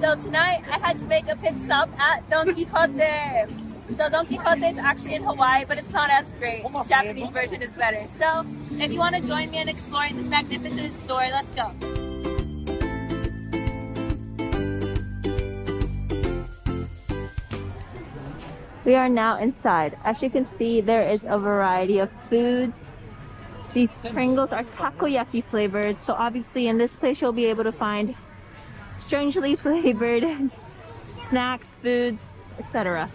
So tonight I had to make a pit stop at Don Quijote. So Don Quijote is actually in Hawaii, but it's not as great. Oh the Japanese version is better. So if you want to join me in exploring this magnificent store, let's go. We are now inside. As you can see, there is a variety of foods. These Pringles are takoyaki flavored, so obviously in this place you'll be able to find strangely flavored snacks, foods, etc.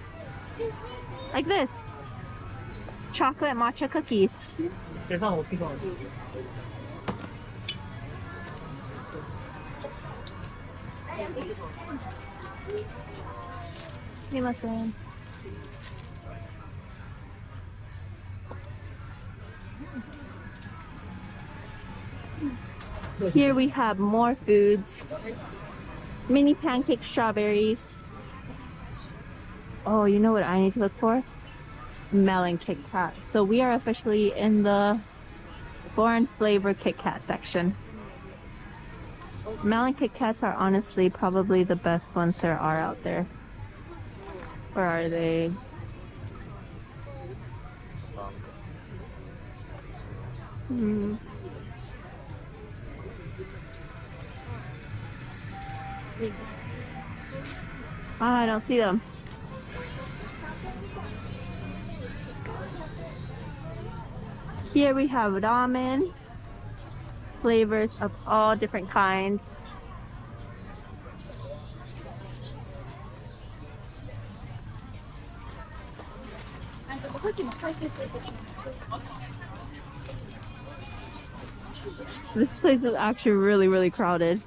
Like this. Chocolate matcha cookies. Listen. Here we have more foods Mini pancake strawberries. Oh, you know what I need to look for? Melon Kit Kat. So we are officially in the foreign flavor Kit Kat section. Melon Kit Kats are honestly probably the best ones there are out there. Where are they? Hmm. Ah, I don't see them. Here we have ramen, flavors of all different kinds. This place is actually really, really crowded.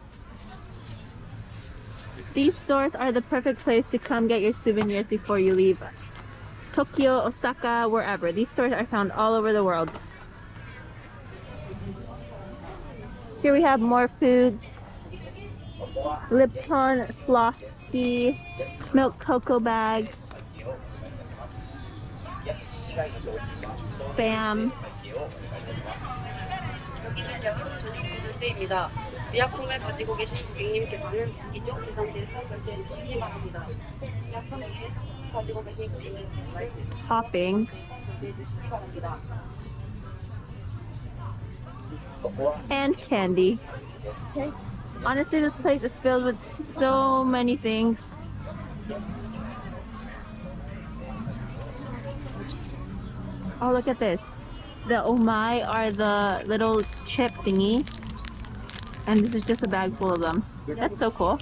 These stores are the perfect place to come get your souvenirs before you leave Tokyo, Osaka, wherever. These stores are found all over the world. Here we have more foods. Lipton sloth tea, milk cocoa bags, spam, 예약품을 가지고 계신 고객님께서는 이쪽 계산대에서 결제 주시기 바랍니다. 예약품 가지고 계신 고객님께서는 toppings and candy. Honestly, this place is filled with so many things. Oh, look at this. The omai are the little chip thingies and this is just a bag full of them. That's so cool.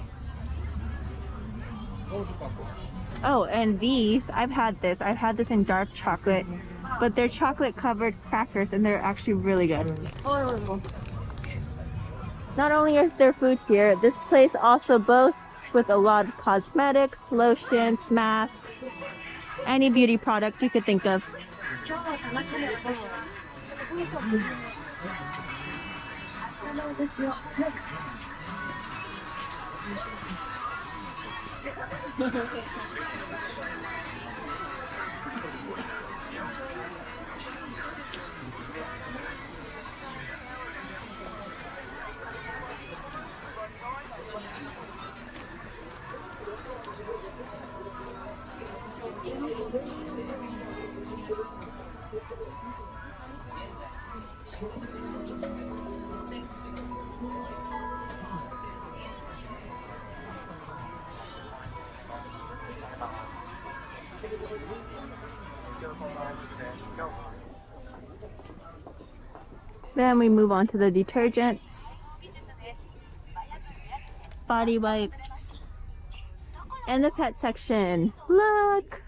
Oh, and these, I've had this. I've had this in dark chocolate, but they're chocolate covered crackers and they're actually really good. Not only is there food here, this place also boasts with a lot of cosmetics, lotions, masks, any beauty product you could think of. なの私を辛くする Ha ha ha. Then we move on to the detergents, body wipes, and the pet section. Look!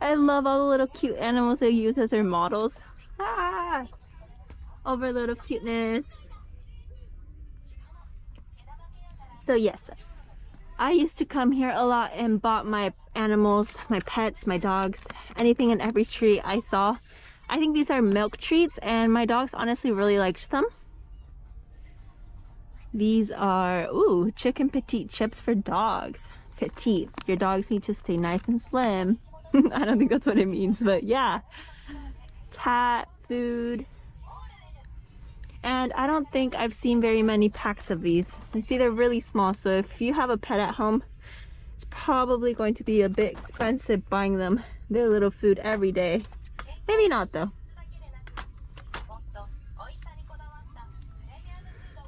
I love all the little cute animals they use as their models. Ah! Overload of cuteness. So yes, I used to come here a lot and bought my animals, my pets, my dogs, anything and every tree I saw. I think these are milk treats and my dogs honestly really liked them. These are, ooh, chicken petite chips for dogs. Petite. Your dogs need to stay nice and slim. I don't think that's what it means, but yeah. Cat food. And I don't think I've seen very many packs of these. You see they're really small, so if you have a pet at home, it's probably going to be a bit expensive buying them their little food every day. Maybe not though.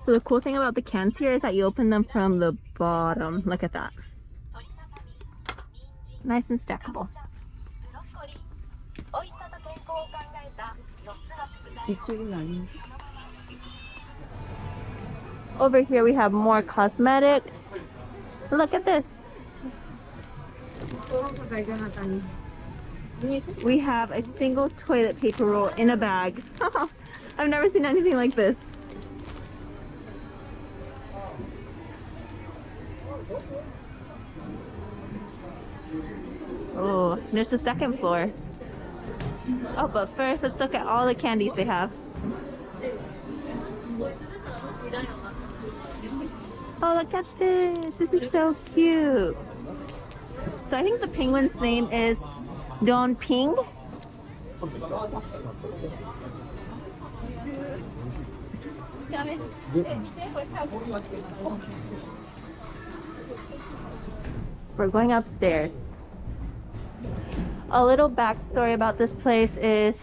So the cool thing about the cans here is that you open them from the bottom. Look at that. Nice and stackable. Over here we have more cosmetics. Look at this. We have a single toilet paper roll in a bag. I've never seen anything like this. Oh, there's the second floor. Oh, but first let's look at all the candies they have. Oh, look at this. This is so cute. So I think the penguin's name is Don Ping. We're going upstairs. A little backstory about this place is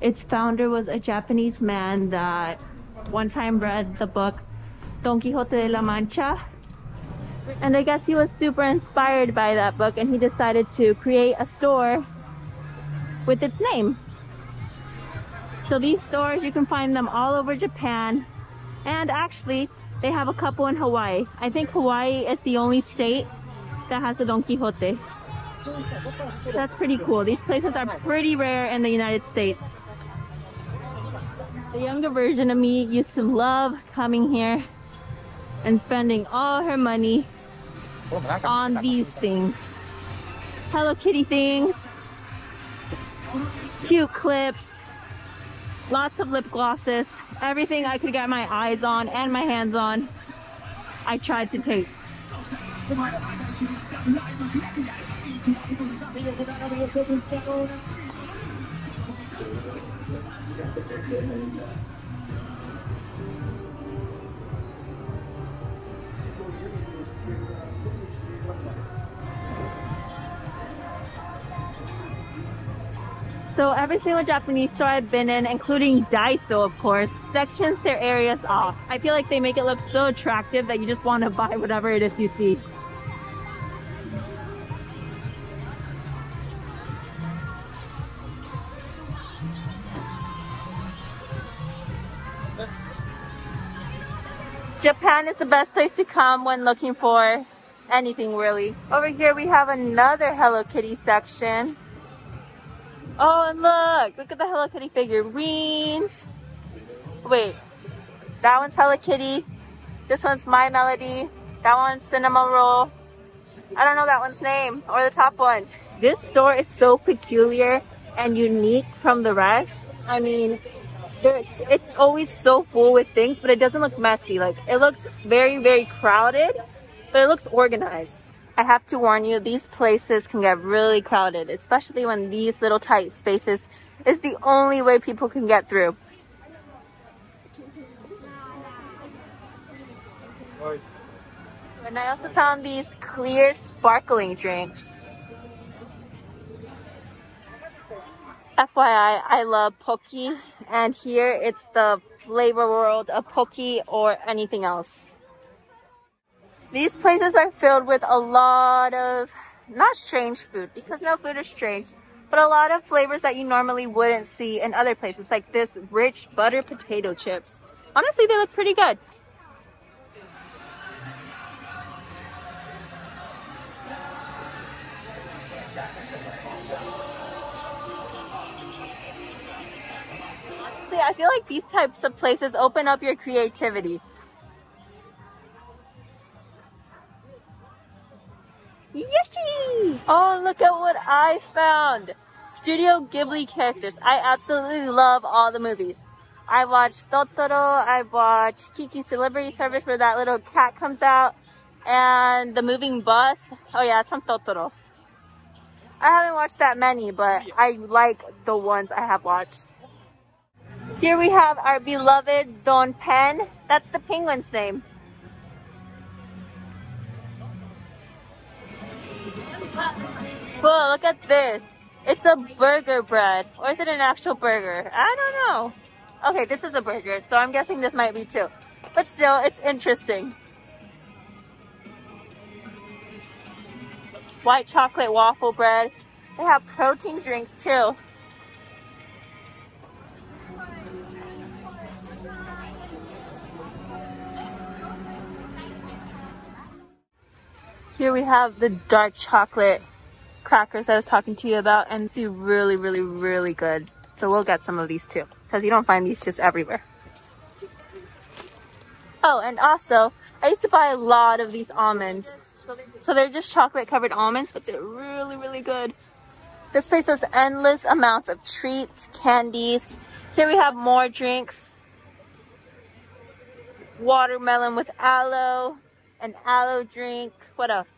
its founder was a Japanese man that one time read the book Don Quixote de la Mancha. And I guess he was super inspired by that book and he decided to create a store with its name. So these stores, you can find them all over Japan. And actually, they have a couple in Hawaii. I think Hawaii is the only state that has a Don Quijote. That's pretty cool. These places are pretty rare in the United States. The younger version of me used to love coming here and spending all her money on these things. Hello Kitty things, cute clips, lots of lip glosses, everything I could get my eyes on and my hands on, I tried to taste. So every single Japanese store I've been in, including Daiso of course, sections their areas off. I feel like they make it look so attractive that you just want to buy whatever it is you see. Japan is the best place to come when looking for anything really. Over here we have another Hello Kitty section. Oh, and look, look at the Hello Kitty figurines. Wait, that one's Hello Kitty. This one's My Melody. That one's Cinnamoroll. I don't know that one's name or the top one. This store is so peculiar and unique from the rest. I mean, it's, it's always so full with things, but it doesn't look messy. Like it looks very, very crowded, but it looks organized. I have to warn you, these places can get really crowded, especially when these little tight spaces is the only way people can get through. And I also found these clear sparkling drinks. FYI, I love Pocky, and here it's the flavor world of Pocky or anything else. These places are filled with a lot of, not strange food, because no food is strange, but a lot of flavors that you normally wouldn't see in other places, like this rich butter potato chips. Honestly, they look pretty good. I feel like these types of places open up your creativity. Yoshi! Oh, look at what I found. Studio Ghibli characters. I absolutely love all the movies. I watched Totoro, I watched Kiki's Delivery Service where that little cat comes out, and The Moving Bus. Oh yeah, it's from Totoro. I haven't watched that many, but I like the ones I have watched. Here we have our beloved Don Pen. That's the penguin's name. Whoa, look at this. It's a burger bread. Or is it an actual burger? I don't know. Okay, this is a burger, so I'm guessing this might be too. But still, it's interesting. White chocolate waffle bread. They have protein drinks too. Here we have the dark chocolate crackers I was talking to you about and see really, really, really good. So we'll get some of these too because you don't find these just everywhere. Oh, and also I used to buy a lot of these almonds. So they're just chocolate covered almonds, but they're really, really good. This place has endless amounts of treats, candies. Here we have more drinks. Watermelon with aloe, an aloe drink. What else?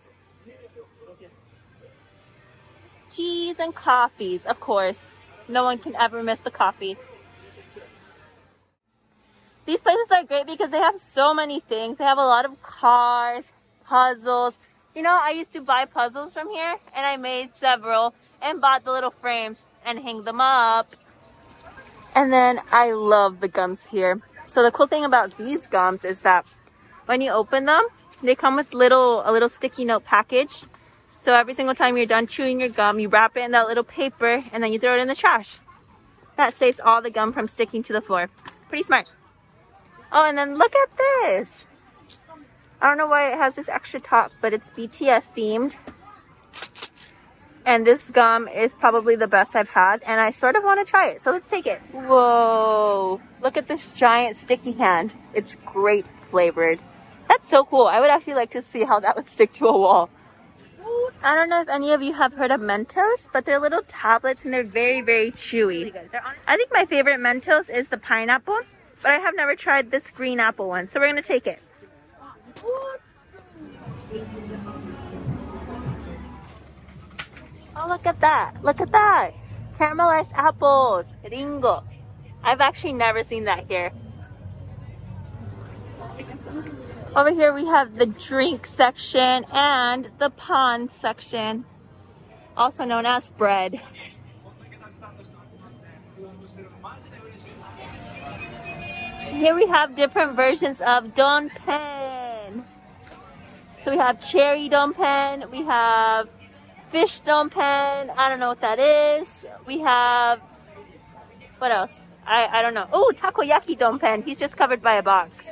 Teas and coffees, of course. No one can ever miss the coffee. These places are great because they have so many things. They have a lot of cars, puzzles. You know, I used to buy puzzles from here and I made several and bought the little frames and hang them up. And then I love the gums here. So the cool thing about these gums is that when you open them, they come with little a little sticky note package. So every single time you're done chewing your gum, you wrap it in that little paper and then you throw it in the trash. That saves all the gum from sticking to the floor. Pretty smart. Oh, and then look at this. I don't know why it has this extra top, but it's BTS themed. And this gum is probably the best I've had, and I sort of want to try it. So let's take it. Whoa, look at this giant sticky hand. It's grape flavored. That's so cool. I would actually like to see how that would stick to a wall. I don't know if any of you have heard of Mentos, but they're little tablets and they're very, very chewy. I think my favorite Mentos is the pineapple, but I have never tried this green apple one. So we're going to take it. Oh, look at that. Look at that. Caramelized apples. Ringo. I've actually never seen that here. Over here we have the drink section and the pan section, also known as bread. Here we have different versions of Don Pen. So we have cherry Don Pen, we have fish Don Pen, I don't know what that is. We have, what else? I, I don't know. Oh, takoyaki Don Pen. He's just covered by a box.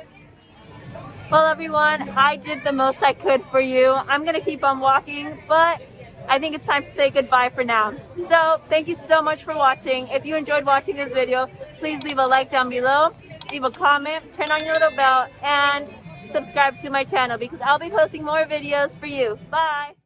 Well, everyone, I did the most I could for you. I'm going to keep on walking, but I think it's time to say goodbye for now. So thank you so much for watching. If you enjoyed watching this video, please leave a like down below, leave a comment, turn on your little bell, and subscribe to my channel because I'll be posting more videos for you. Bye!